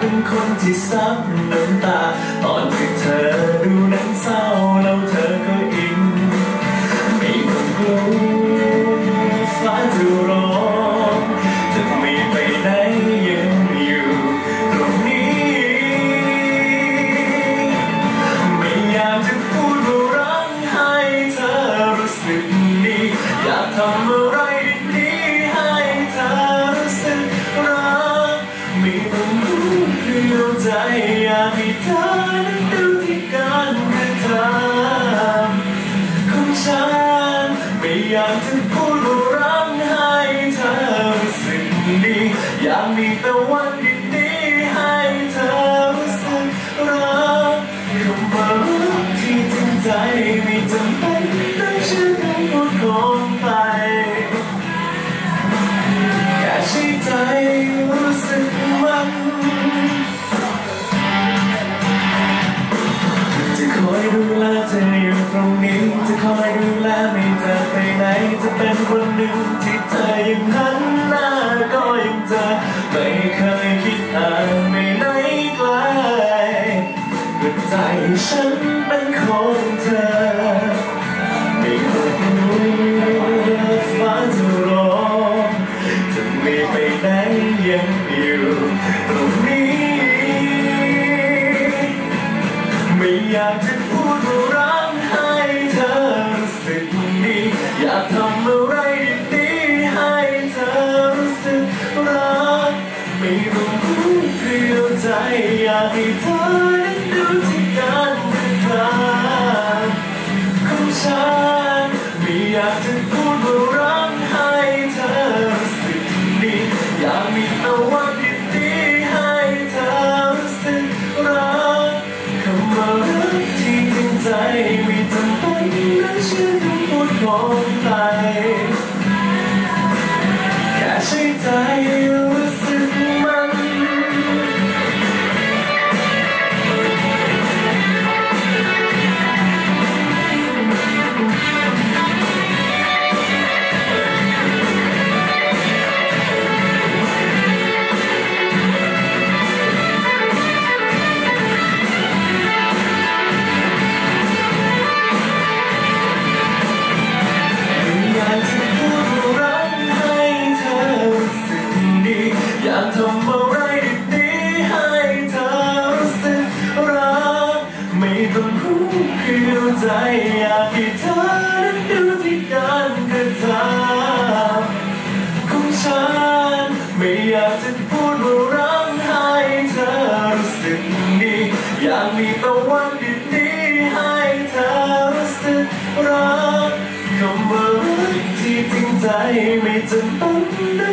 ป็นคนที่ซับน้ำตา ตอนที่เธอดูนังเศร้าแล้วเธอก็อินมีคนกลัวฟ้าจะร้องจะไม่ไปไหนยังอยู่ตรงนี้ ไม่อยากจะพูดว่ารักให้เธอรู้สึกดีอยากทำอะไรดีๆให้เธอรู้สึกรักไม่ต้อง ใจอยากให้เธอนั้นดูที่การกระทำของฉันไม่อยากจะพูดว่ารักให้เธอรู้สึกดีอยากมีแต่วันดี ตรงนี้จะคอยดูแลไม่จะไปไหน จะเป็นคนหนึ่งที่เธอยังหันหน้าก็ยังเจอไม่เคยคิดอ่านไม่ไหนไกลก็ใจฉันเป็นของเธอ ไม่เคยรู้ฟ้าจะร้องจะไม่ไปไหนยังอยู่ตรง ไม่ต้องพูดเพียวใจอยากให้เธอนั้นดูที่การกระทำของฉันไม่อยากจะพูดว่ารักให้เธอรู้สึกดีอยากมีต่วันดีๆให้เธอรู้สึกรักคำว่ารักที่จริงใจไม่จำเป็นต้องเชื่อคำพูดของ ใจอยากให้เธอนั้นดูที่การกระทำของฉัน ไม่อยากจะพูดว่ารักให้เธอรู้สึกดีอยากมีต่วันดีๆให้เธอรู้สึกรักคำว่ารักที่จริงใจไม่จำเป็น